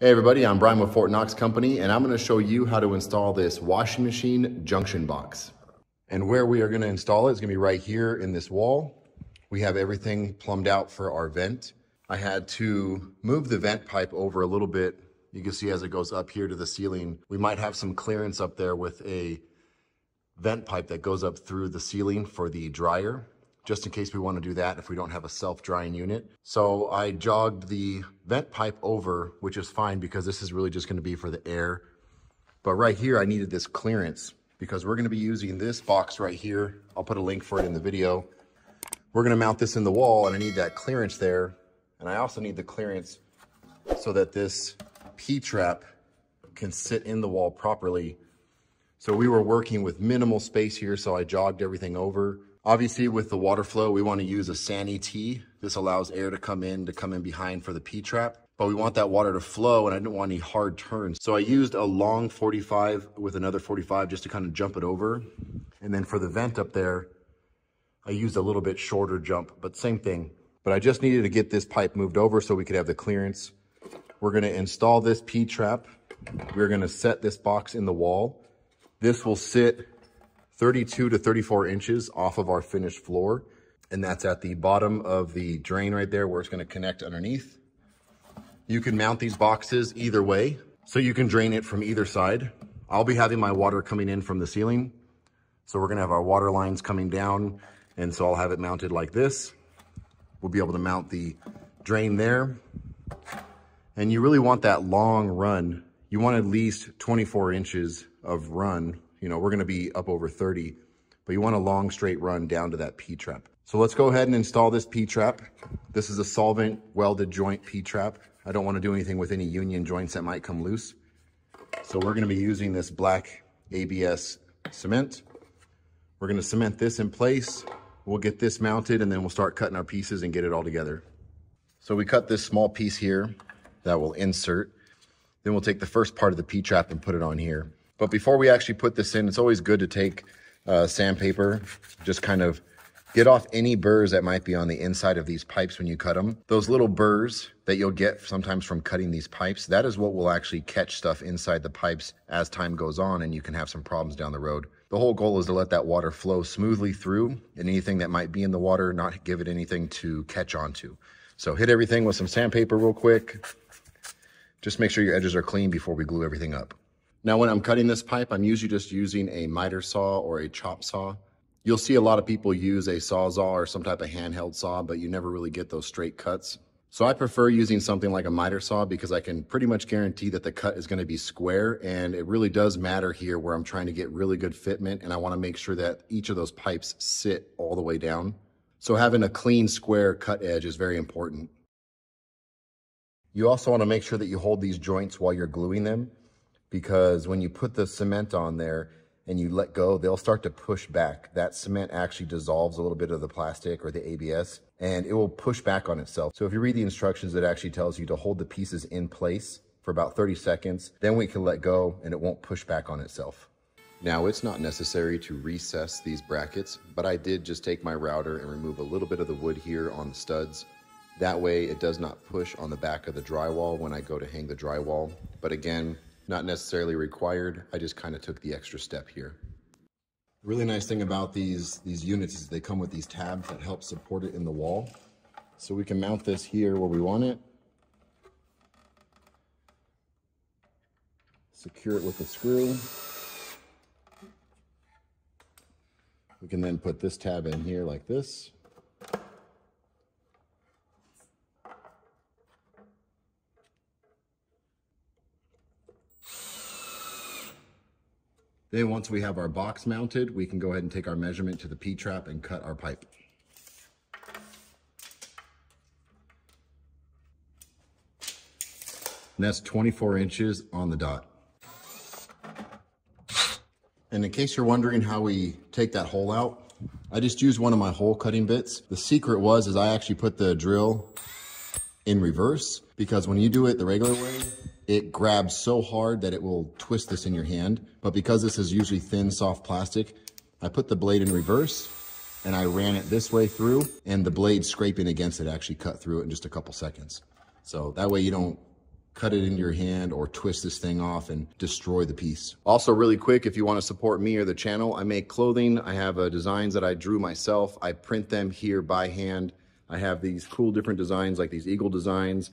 Hey everybody, I'm Brian with Fort Knox Company and I'm gonna show you how to install this washing machine junction box. And where we are gonna install it is gonna be right here in this wall. We have everything plumbed out for our vent. I had to move the vent pipe over a little bit. You can see as it goes up here to the ceiling, we might have some clearance up there with a vent pipe that goes up through the ceiling for the dryer just in case we want to do that if we don't have a self-drying unit. So I jogged the vent pipe over, which is fine because this is really just going to be for the air. But right here, I needed this clearance because we're going to be using this box right here. I'll put a link for it in the video. We're going to mount this in the wall and I need that clearance there. And I also need the clearance so that this P-trap can sit in the wall properly. So we were working with minimal space here, so I jogged everything over. Obviously with the water flow, we wanna use a Sani-T. This allows air to come in, to come in behind for the P-trap, but we want that water to flow and I didn't want any hard turns. So I used a long 45 with another 45 just to kind of jump it over. And then for the vent up there, I used a little bit shorter jump, but same thing. But I just needed to get this pipe moved over so we could have the clearance. We're gonna install this P-trap. We're gonna set this box in the wall. This will sit 32 to 34 inches off of our finished floor. And that's at the bottom of the drain right there where it's gonna connect underneath. You can mount these boxes either way. So you can drain it from either side. I'll be having my water coming in from the ceiling. So we're gonna have our water lines coming down. And so I'll have it mounted like this. We'll be able to mount the drain there. And you really want that long run. You want at least 24 inches of run you know, we're gonna be up over 30, but you want a long straight run down to that P-trap. So let's go ahead and install this P-trap. This is a solvent welded joint P-trap. I don't wanna do anything with any union joints that might come loose. So we're gonna be using this black ABS cement. We're gonna cement this in place. We'll get this mounted and then we'll start cutting our pieces and get it all together. So we cut this small piece here that will insert. Then we'll take the first part of the P-trap and put it on here. But before we actually put this in, it's always good to take uh, sandpaper, just kind of get off any burrs that might be on the inside of these pipes when you cut them. Those little burrs that you'll get sometimes from cutting these pipes, that is what will actually catch stuff inside the pipes as time goes on and you can have some problems down the road. The whole goal is to let that water flow smoothly through and anything that might be in the water, not give it anything to catch onto. So hit everything with some sandpaper real quick. Just make sure your edges are clean before we glue everything up. Now, when I'm cutting this pipe, I'm usually just using a miter saw or a chop saw. You'll see a lot of people use a sawzall or some type of handheld saw, but you never really get those straight cuts. So I prefer using something like a miter saw because I can pretty much guarantee that the cut is gonna be square and it really does matter here where I'm trying to get really good fitment and I wanna make sure that each of those pipes sit all the way down. So having a clean square cut edge is very important. You also wanna make sure that you hold these joints while you're gluing them because when you put the cement on there and you let go, they'll start to push back. That cement actually dissolves a little bit of the plastic or the ABS and it will push back on itself. So if you read the instructions, it actually tells you to hold the pieces in place for about 30 seconds. Then we can let go and it won't push back on itself. Now it's not necessary to recess these brackets, but I did just take my router and remove a little bit of the wood here on the studs. That way it does not push on the back of the drywall when I go to hang the drywall. But again, not necessarily required. I just kind of took the extra step here. Really nice thing about these, these units is they come with these tabs that help support it in the wall. So we can mount this here where we want it. Secure it with a screw. We can then put this tab in here like this. Then once we have our box mounted, we can go ahead and take our measurement to the P-trap and cut our pipe. And that's 24 inches on the dot. And in case you're wondering how we take that hole out, I just used one of my hole cutting bits. The secret was is I actually put the drill in reverse because when you do it the regular way, it grabs so hard that it will twist this in your hand. But because this is usually thin, soft plastic, I put the blade in reverse and I ran it this way through and the blade scraping against it actually cut through it in just a couple seconds. So that way you don't cut it into your hand or twist this thing off and destroy the piece. Also really quick, if you wanna support me or the channel, I make clothing. I have uh, designs that I drew myself. I print them here by hand. I have these cool different designs like these eagle designs.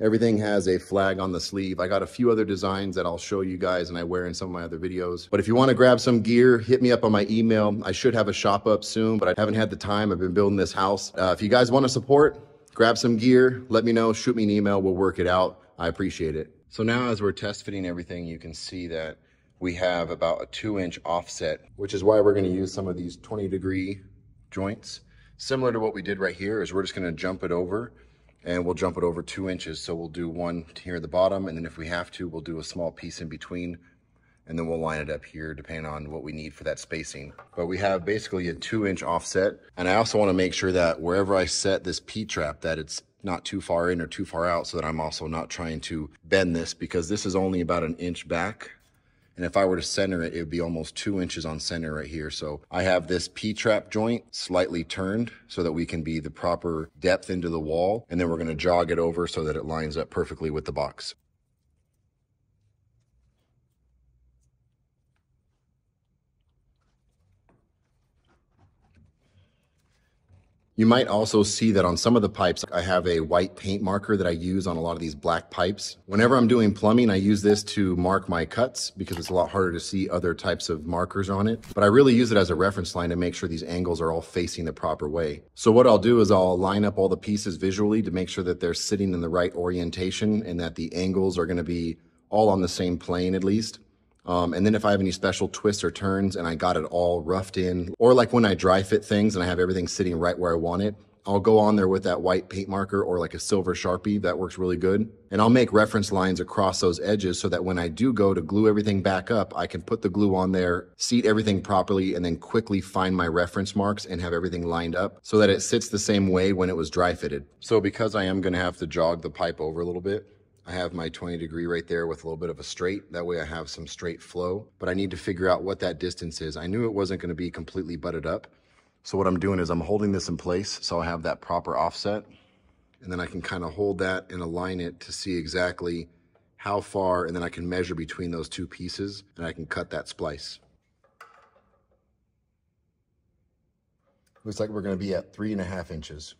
Everything has a flag on the sleeve. I got a few other designs that I'll show you guys and I wear in some of my other videos. But if you want to grab some gear, hit me up on my email. I should have a shop up soon, but I haven't had the time. I've been building this house. Uh, if you guys want to support, grab some gear, let me know, shoot me an email, we'll work it out. I appreciate it. So now as we're test fitting everything, you can see that we have about a two inch offset, which is why we're gonna use some of these 20 degree joints. Similar to what we did right here is we're just gonna jump it over and we'll jump it over two inches. So we'll do one here at the bottom, and then if we have to, we'll do a small piece in between, and then we'll line it up here depending on what we need for that spacing. But we have basically a two inch offset. And I also wanna make sure that wherever I set this P-trap, that it's not too far in or too far out so that I'm also not trying to bend this because this is only about an inch back and if I were to center it, it would be almost two inches on center right here. So I have this P-trap joint slightly turned so that we can be the proper depth into the wall. And then we're gonna jog it over so that it lines up perfectly with the box. You might also see that on some of the pipes, I have a white paint marker that I use on a lot of these black pipes. Whenever I'm doing plumbing, I use this to mark my cuts because it's a lot harder to see other types of markers on it. But I really use it as a reference line to make sure these angles are all facing the proper way. So what I'll do is I'll line up all the pieces visually to make sure that they're sitting in the right orientation and that the angles are gonna be all on the same plane at least. Um, and then if I have any special twists or turns and I got it all roughed in, or like when I dry fit things and I have everything sitting right where I want it, I'll go on there with that white paint marker or like a silver Sharpie. That works really good. And I'll make reference lines across those edges so that when I do go to glue everything back up, I can put the glue on there, seat everything properly, and then quickly find my reference marks and have everything lined up so that it sits the same way when it was dry fitted. So because I am going to have to jog the pipe over a little bit, I have my 20 degree right there with a little bit of a straight. That way I have some straight flow, but I need to figure out what that distance is. I knew it wasn't gonna be completely butted up. So what I'm doing is I'm holding this in place so I have that proper offset and then I can kind of hold that and align it to see exactly how far and then I can measure between those two pieces and I can cut that splice. Looks like we're gonna be at three and a half inches.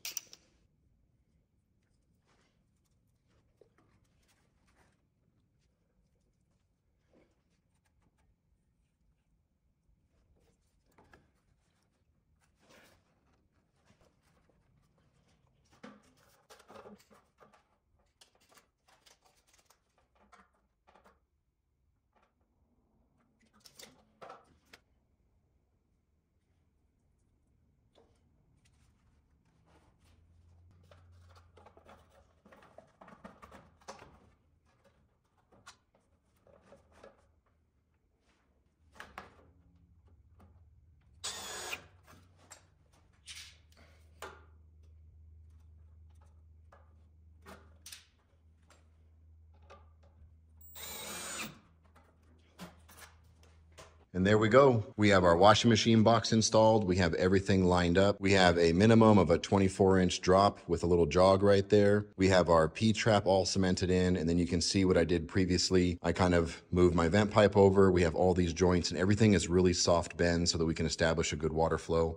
And there we go. We have our washing machine box installed. We have everything lined up. We have a minimum of a 24 inch drop with a little jog right there. We have our P-trap all cemented in. And then you can see what I did previously. I kind of moved my vent pipe over. We have all these joints and everything is really soft bend so that we can establish a good water flow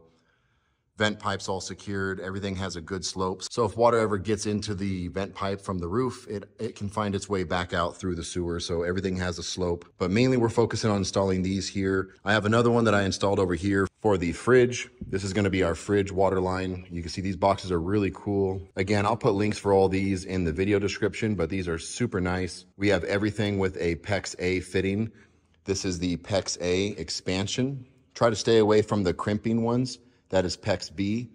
vent pipes all secured. Everything has a good slope. So if water ever gets into the vent pipe from the roof, it, it can find its way back out through the sewer. So everything has a slope, but mainly we're focusing on installing these here. I have another one that I installed over here for the fridge. This is gonna be our fridge water line. You can see these boxes are really cool. Again, I'll put links for all these in the video description, but these are super nice. We have everything with a PEX A fitting. This is the PEX A expansion. Try to stay away from the crimping ones. That is PEX B.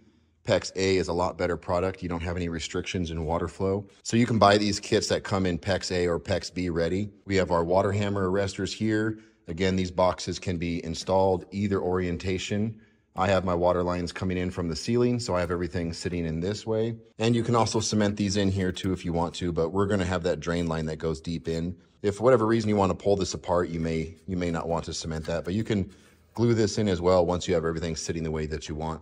PEX A is a lot better product. You don't have any restrictions in water flow. So you can buy these kits that come in PEX A or PEX B ready. We have our water hammer arresters here. Again, these boxes can be installed either orientation. I have my water lines coming in from the ceiling, so I have everything sitting in this way. And you can also cement these in here too if you want to, but we're gonna have that drain line that goes deep in. If for whatever reason you wanna pull this apart, you may, you may not want to cement that, but you can glue this in as well once you have everything sitting the way that you want.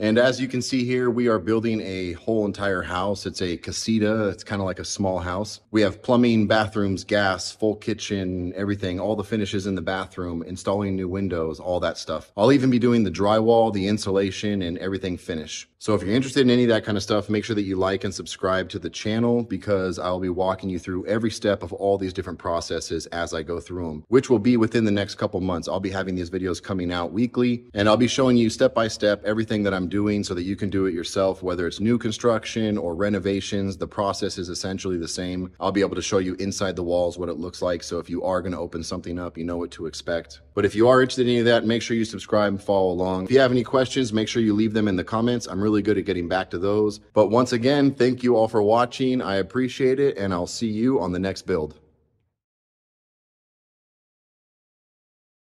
And as you can see here, we are building a whole entire house. It's a casita. It's kind of like a small house. We have plumbing, bathrooms, gas, full kitchen, everything, all the finishes in the bathroom, installing new windows, all that stuff. I'll even be doing the drywall, the insulation, and everything finish. So if you're interested in any of that kind of stuff, make sure that you like and subscribe to the channel because I'll be walking you through every step of all these different processes as I go through them, which will be within the next couple months. I'll be having these videos coming out weekly and I'll be showing you step by step everything that I'm doing so that you can do it yourself, whether it's new construction or renovations. The process is essentially the same. I'll be able to show you inside the walls what it looks like. So if you are going to open something up, you know what to expect. But if you are interested in any of that, make sure you subscribe and follow along. If you have any questions, make sure you leave them in the comments. I'm really good at getting back to those. But once again, thank you all for watching. I appreciate it, and I'll see you on the next build.